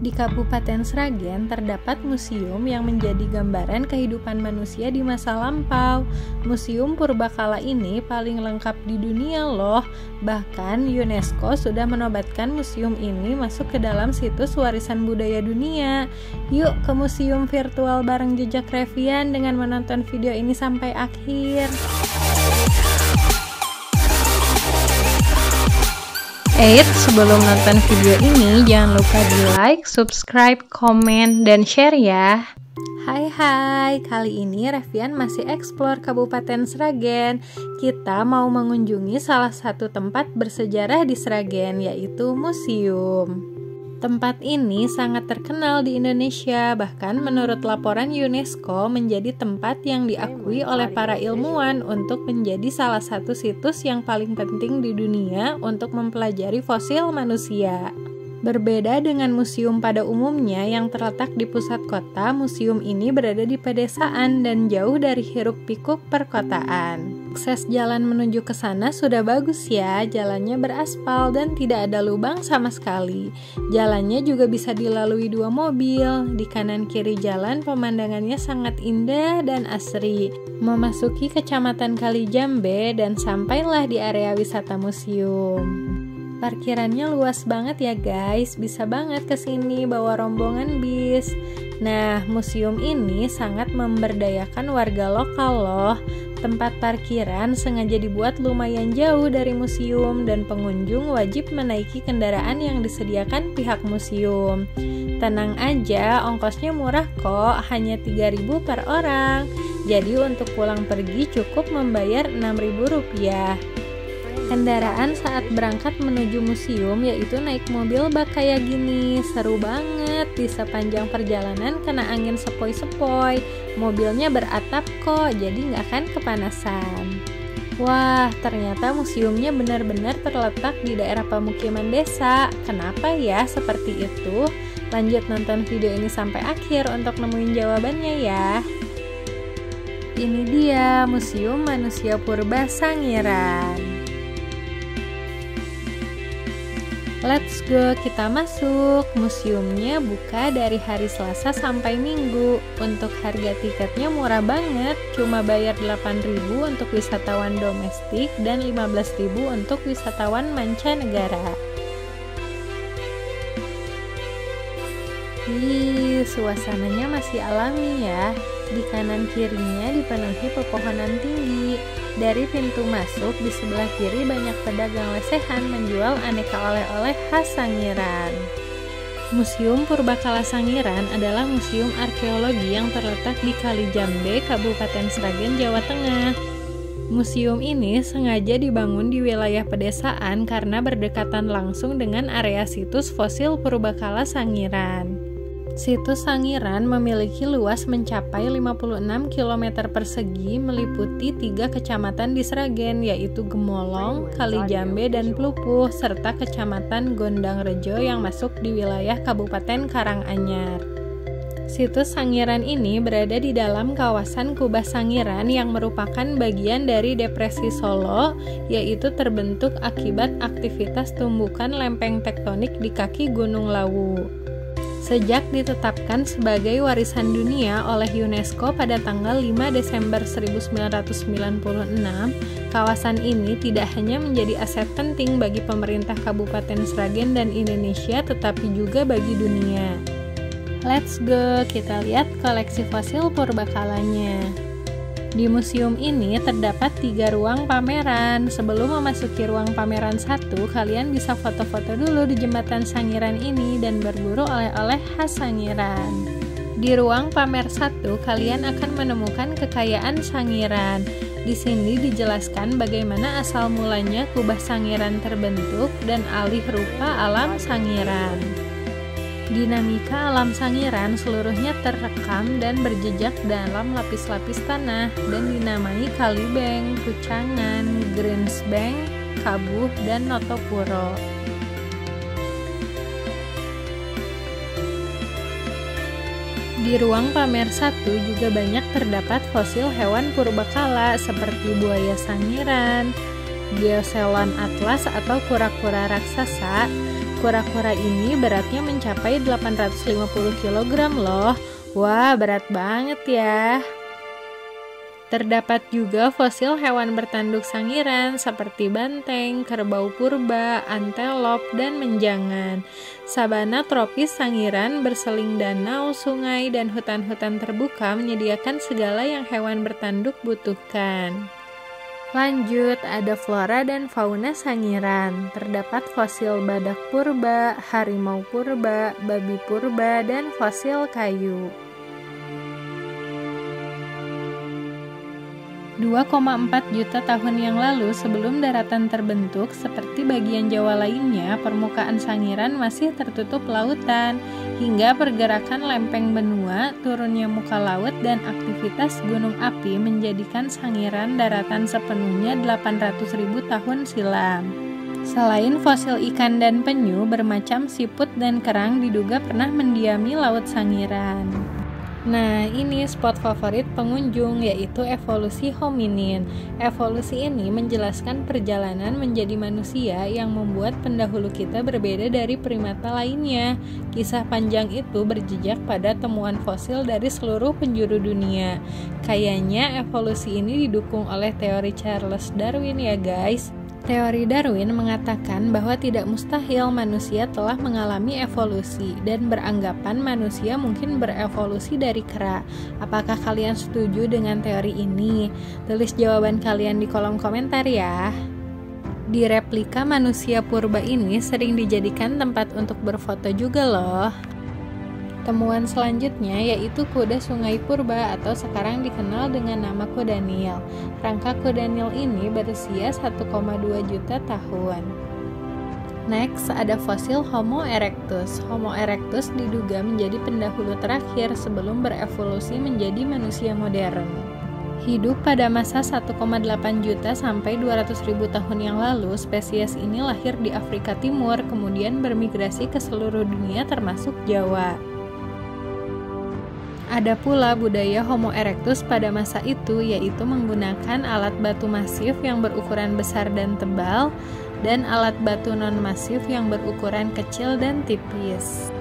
Di Kabupaten Sragen terdapat museum yang menjadi gambaran kehidupan manusia di masa lampau. Museum Purbakala ini paling lengkap di dunia loh. Bahkan UNESCO sudah menobatkan museum ini masuk ke dalam situs warisan budaya dunia. Yuk ke museum virtual bareng jejak Revian dengan menonton video ini sampai akhir. Eits, sebelum nonton video ini jangan lupa di like, subscribe, komen, dan share ya. Hai hai, kali ini Revian masih explore Kabupaten Sragen. Kita mau mengunjungi salah satu tempat bersejarah di Sragen, yaitu museum. Tempat ini sangat terkenal di Indonesia, bahkan menurut laporan UNESCO menjadi tempat yang diakui oleh para ilmuwan untuk menjadi salah satu situs yang paling penting di dunia untuk mempelajari fosil manusia. Berbeda dengan museum pada umumnya yang terletak di pusat kota, museum ini berada di pedesaan dan jauh dari hiruk-pikuk perkotaan. Akses jalan menuju ke sana sudah bagus ya, jalannya beraspal dan tidak ada lubang sama sekali. Jalannya juga bisa dilalui dua mobil. Di kanan kiri jalan pemandangannya sangat indah dan asri. Memasuki kecamatan Kalijambe dan sampailah di area wisata museum. Parkirannya luas banget ya guys, bisa banget ke sini bawa rombongan bis. Nah, museum ini sangat memberdayakan warga lokal loh. Tempat parkiran sengaja dibuat lumayan jauh dari museum dan pengunjung wajib menaiki kendaraan yang disediakan pihak museum. Tenang aja, ongkosnya murah kok, hanya 3000 per orang. Jadi untuk pulang pergi cukup membayar 6000 rupiah. Kendaraan saat berangkat menuju museum yaitu naik mobil bak kayak gini Seru banget di sepanjang perjalanan kena angin sepoi-sepoi Mobilnya beratap kok jadi nggak akan kepanasan Wah, ternyata museumnya benar-benar terletak di daerah pemukiman desa. Kenapa ya seperti itu? Lanjut nonton video ini sampai akhir untuk nemuin jawabannya ya. Ini dia Museum Manusia Purba Sangiran. Let's go, kita masuk. Museumnya buka dari hari Selasa sampai Minggu. Untuk harga tiketnya murah banget, cuma bayar 8.000 untuk wisatawan domestik dan 15.000 untuk wisatawan mancanegara. Ih, suasananya masih alami ya. Di kanan kirinya dipenuhi pepohonan tinggi. Dari pintu masuk di sebelah kiri banyak pedagang lesehan menjual aneka oleh-oleh khas Sangiran. Museum Purbakala Sangiran adalah museum arkeologi yang terletak di Kalijambe, Kabupaten Sragen, Jawa Tengah. Museum ini sengaja dibangun di wilayah pedesaan karena berdekatan langsung dengan area situs fosil Purbakala Sangiran. Situs Sangiran memiliki luas mencapai 56 km persegi meliputi tiga kecamatan di Sragen yaitu Gemolong, Kalijambe, dan Plupuh serta kecamatan Gondang Rejo yang masuk di wilayah Kabupaten Karanganyar. Situs Sangiran ini berada di dalam kawasan Kubah Sangiran yang merupakan bagian dari Depresi Solo, yaitu terbentuk akibat aktivitas tumbukan lempeng tektonik di kaki Gunung Lawu. Sejak ditetapkan sebagai warisan dunia oleh UNESCO pada tanggal 5 Desember 1996, kawasan ini tidak hanya menjadi aset penting bagi pemerintah Kabupaten Sragen dan Indonesia, tetapi juga bagi dunia. Let's go, kita lihat koleksi fosil purbakalanya. Di museum ini terdapat tiga ruang pameran. Sebelum memasuki ruang pameran satu, kalian bisa foto-foto dulu di jembatan Sangiran ini dan berburu oleh-oleh khas Sangiran. Di ruang pamer satu, kalian akan menemukan kekayaan Sangiran. Di sini dijelaskan bagaimana asal mulanya kubah Sangiran terbentuk dan alih rupa alam Sangiran. Dinamika alam Sangiran seluruhnya terekam dan berjejak dalam lapis-lapis tanah dan dinamai Kalibeng, Kucangan, Greensbank, Kabuh, dan Notopuro. Di ruang pamer satu juga banyak terdapat fosil hewan purbakala seperti buaya sangiran, geoselon atlas atau kura-kura raksasa, Kura-kura ini beratnya mencapai 850 kg loh. Wah, berat banget ya. Terdapat juga fosil hewan bertanduk sangiran seperti banteng, kerbau purba, antelop, dan menjangan. Sabana tropis sangiran berseling danau, sungai, dan hutan-hutan terbuka menyediakan segala yang hewan bertanduk butuhkan. Lanjut, ada flora dan fauna sangiran. Terdapat fosil badak purba, harimau purba, babi purba, dan fosil kayu. 2,4 juta tahun yang lalu sebelum daratan terbentuk, seperti bagian Jawa lainnya, permukaan Sangiran masih tertutup lautan, hingga pergerakan lempeng benua, turunnya muka laut, dan aktivitas gunung api menjadikan Sangiran daratan sepenuhnya 800.000 tahun silam. Selain fosil ikan dan penyu, bermacam siput dan kerang diduga pernah mendiami Laut Sangiran. Nah, ini spot favorit pengunjung yaitu evolusi hominin. Evolusi ini menjelaskan perjalanan menjadi manusia yang membuat pendahulu kita berbeda dari primata lainnya. Kisah panjang itu berjejak pada temuan fosil dari seluruh penjuru dunia. Kayaknya evolusi ini didukung oleh teori Charles Darwin ya, guys. Teori Darwin mengatakan bahwa tidak mustahil manusia telah mengalami evolusi dan beranggapan manusia mungkin berevolusi dari kera. Apakah kalian setuju dengan teori ini? Tulis jawaban kalian di kolom komentar ya. Di replika manusia purba ini sering dijadikan tempat untuk berfoto juga loh. Temuan selanjutnya yaitu kuda sungai purba atau sekarang dikenal dengan nama kuda Nil. Rangka kuda Nil ini berusia 1,2 juta tahun. Next, ada fosil Homo erectus. Homo erectus diduga menjadi pendahulu terakhir sebelum berevolusi menjadi manusia modern. Hidup pada masa 1,8 juta sampai 200 ribu tahun yang lalu, spesies ini lahir di Afrika Timur, kemudian bermigrasi ke seluruh dunia termasuk Jawa. Ada pula budaya Homo erectus pada masa itu, yaitu menggunakan alat batu masif yang berukuran besar dan tebal, dan alat batu non-masif yang berukuran kecil dan tipis.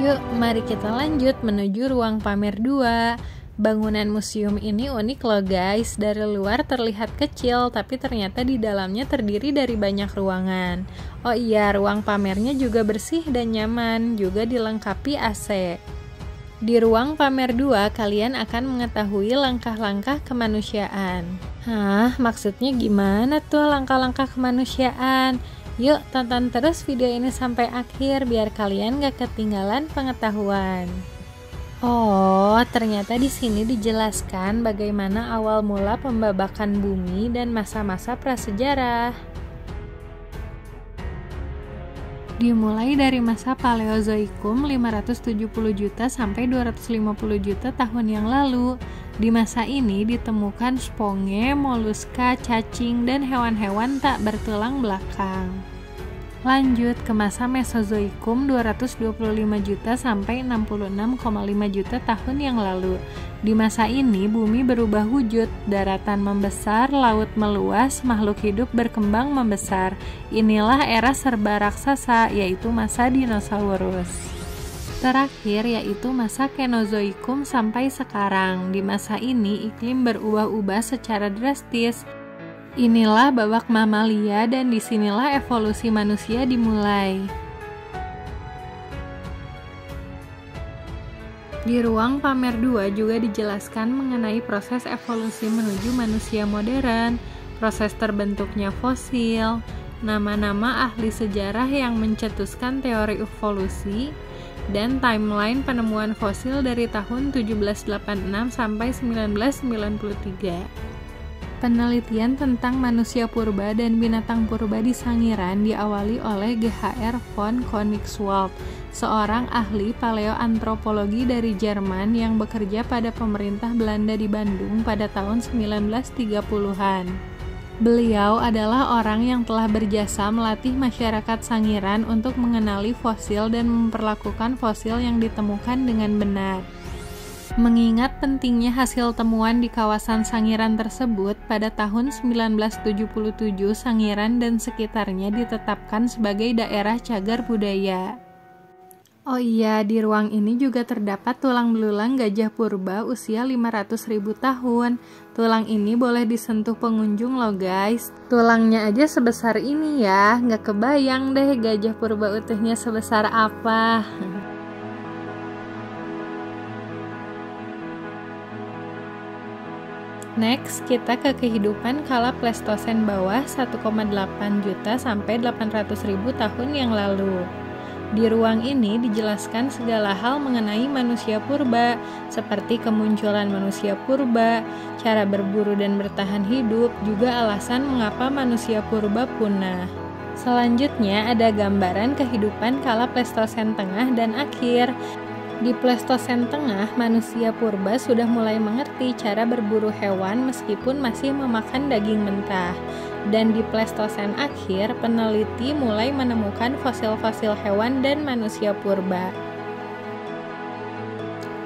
Yuk, mari kita lanjut menuju ruang pamer 2. Bangunan museum ini unik loh guys, dari luar terlihat kecil tapi ternyata di dalamnya terdiri dari banyak ruangan. Oh iya, ruang pamernya juga bersih dan nyaman, juga dilengkapi AC. Di ruang pamer 2, kalian akan mengetahui langkah-langkah kemanusiaan. Hah, maksudnya gimana tuh langkah-langkah kemanusiaan? Yuk, tonton terus video ini sampai akhir biar kalian gak ketinggalan pengetahuan. Oh, ternyata di sini dijelaskan bagaimana awal mula pembabakan bumi dan masa-masa prasejarah. Dimulai dari masa Paleozoikum 570 juta sampai 250 juta tahun yang lalu. Di masa ini ditemukan sponge, moluska, cacing, dan hewan-hewan tak bertulang belakang. Lanjut ke masa Mesozoikum 225 juta sampai 66,5 juta tahun yang lalu. Di masa ini bumi berubah wujud, daratan membesar, laut meluas, makhluk hidup berkembang membesar. Inilah era serba raksasa yaitu masa dinosaurus. Terakhir yaitu masa Kenozoikum sampai sekarang. Di masa ini iklim berubah-ubah secara drastis Inilah babak mamalia dan di sinilah evolusi manusia dimulai. Di ruang pamer 2 juga dijelaskan mengenai proses evolusi menuju manusia modern, proses terbentuknya fosil, nama-nama ahli sejarah yang mencetuskan teori evolusi, dan timeline penemuan fosil dari tahun 1786 sampai 1993. Penelitian tentang manusia purba dan binatang purba di Sangiran diawali oleh GHR von Königswald, seorang ahli paleoantropologi dari Jerman yang bekerja pada pemerintah Belanda di Bandung pada tahun 1930-an. Beliau adalah orang yang telah berjasa melatih masyarakat Sangiran untuk mengenali fosil dan memperlakukan fosil yang ditemukan dengan benar. Mengingat pentingnya hasil temuan di kawasan Sangiran tersebut, pada tahun 1977 Sangiran dan sekitarnya ditetapkan sebagai daerah cagar budaya. Oh iya, di ruang ini juga terdapat tulang belulang gajah purba usia 500 ribu tahun. Tulang ini boleh disentuh pengunjung loh guys. Tulangnya aja sebesar ini ya, nggak kebayang deh gajah purba utuhnya sebesar apa. Next, kita ke kehidupan kala Pleistosen bawah 1,8 juta sampai 800 ribu tahun yang lalu. Di ruang ini dijelaskan segala hal mengenai manusia purba, seperti kemunculan manusia purba, cara berburu dan bertahan hidup, juga alasan mengapa manusia purba punah. Selanjutnya ada gambaran kehidupan kala Pleistosen tengah dan akhir, di Pleistosen Tengah, manusia purba sudah mulai mengerti cara berburu hewan meskipun masih memakan daging mentah. Dan di Pleistosen akhir, peneliti mulai menemukan fosil-fosil hewan dan manusia purba.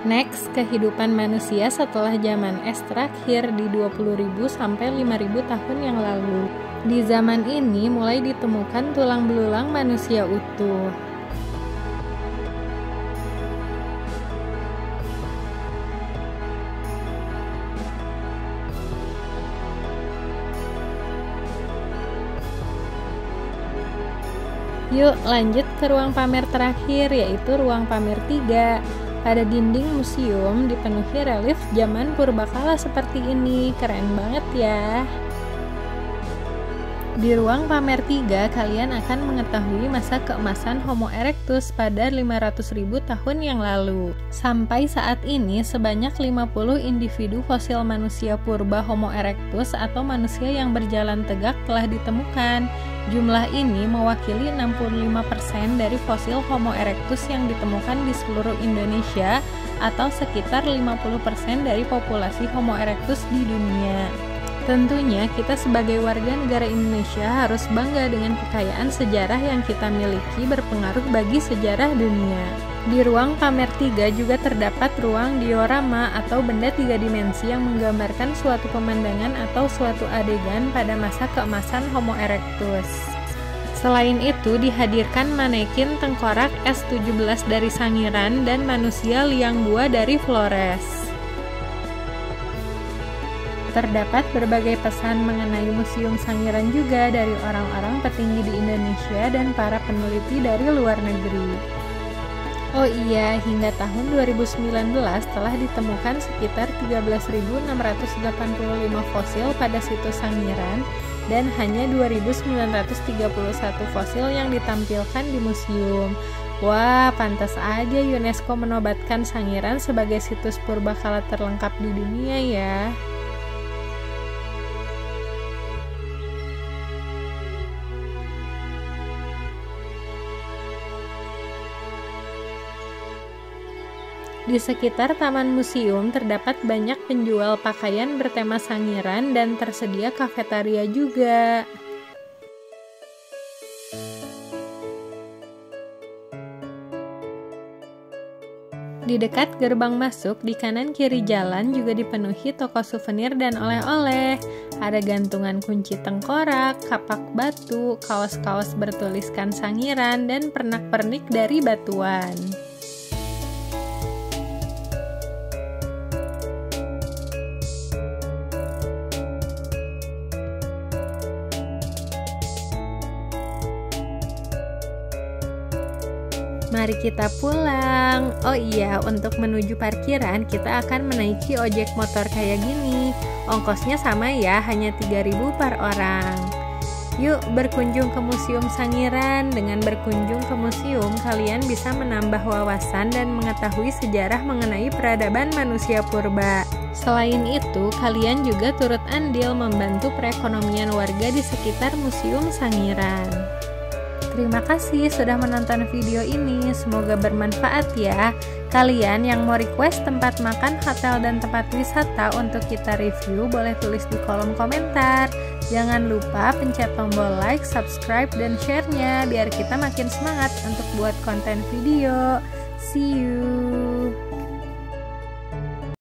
Next, kehidupan manusia setelah zaman es terakhir di 20.000 sampai 5.000 tahun yang lalu. Di zaman ini mulai ditemukan tulang belulang manusia utuh. Yuk lanjut ke ruang pamer terakhir yaitu ruang pamer 3. Pada dinding museum dipenuhi relief zaman purbakala seperti ini. Keren banget ya. Di ruang pamer 3, kalian akan mengetahui masa keemasan Homo erectus pada 500.000 tahun yang lalu. Sampai saat ini, sebanyak 50 individu fosil manusia purba Homo erectus atau manusia yang berjalan tegak telah ditemukan. Jumlah ini mewakili 65% dari fosil Homo erectus yang ditemukan di seluruh Indonesia atau sekitar 50% dari populasi Homo erectus di dunia. Tentunya kita sebagai warga negara Indonesia harus bangga dengan kekayaan sejarah yang kita miliki berpengaruh bagi sejarah dunia. Di ruang pamer 3 juga terdapat ruang diorama atau benda tiga dimensi yang menggambarkan suatu pemandangan atau suatu adegan pada masa keemasan Homo erectus. Selain itu, dihadirkan manekin tengkorak S17 dari Sangiran dan manusia liang buah dari Flores. Terdapat berbagai pesan mengenai Museum Sangiran juga dari orang-orang petinggi di Indonesia dan para peneliti dari luar negeri. Oh iya, hingga tahun 2019 telah ditemukan sekitar 13.685 fosil pada situs Sangiran dan hanya 2.931 fosil yang ditampilkan di museum. Wah, pantas aja UNESCO menobatkan Sangiran sebagai situs purbakala terlengkap di dunia ya. Di sekitar taman museum terdapat banyak penjual pakaian bertema sangiran dan tersedia kafetaria juga. Di dekat gerbang masuk, di kanan kiri jalan juga dipenuhi toko souvenir dan oleh-oleh. Ada gantungan kunci tengkorak, kapak batu, kaos-kaos bertuliskan sangiran, dan pernak-pernik dari batuan. Mari kita pulang. Oh iya, untuk menuju parkiran kita akan menaiki ojek motor kayak gini. Ongkosnya sama ya, hanya 3000 per orang. Yuk berkunjung ke Museum Sangiran. Dengan berkunjung ke museum, kalian bisa menambah wawasan dan mengetahui sejarah mengenai peradaban manusia purba. Selain itu, kalian juga turut andil membantu perekonomian warga di sekitar Museum Sangiran. Terima kasih sudah menonton video ini, semoga bermanfaat ya. Kalian yang mau request tempat makan, hotel, dan tempat wisata untuk kita review, boleh tulis di kolom komentar. Jangan lupa pencet tombol like, subscribe, dan share-nya biar kita makin semangat untuk buat konten video. See you!